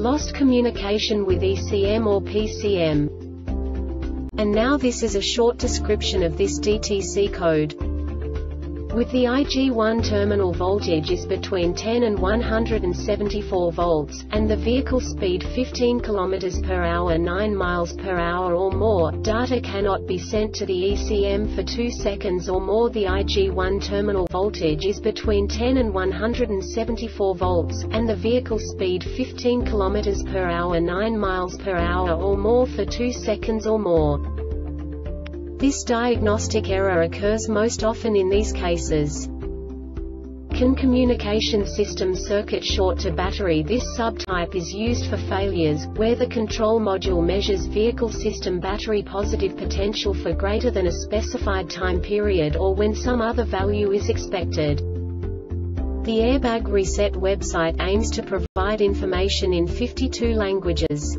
Lost communication with ECM or PCM. And now this is a short description of this DTC code. With the IG1 terminal voltage is between 10 and 174 volts, and the vehicle speed 15 km per hour 9 miles per hour or more, data cannot be sent to the ECM for 2 seconds or more. The IG1 terminal voltage is between 10 and 174 volts, and the vehicle speed 15 km per hour 9 miles per hour or more for 2 seconds or more. This diagnostic error occurs most often in these cases. CAN communication system circuit short to battery This subtype is used for failures, where the control module measures vehicle system battery positive potential for greater than a specified time period or when some other value is expected. The Airbag Reset website aims to provide information in 52 languages.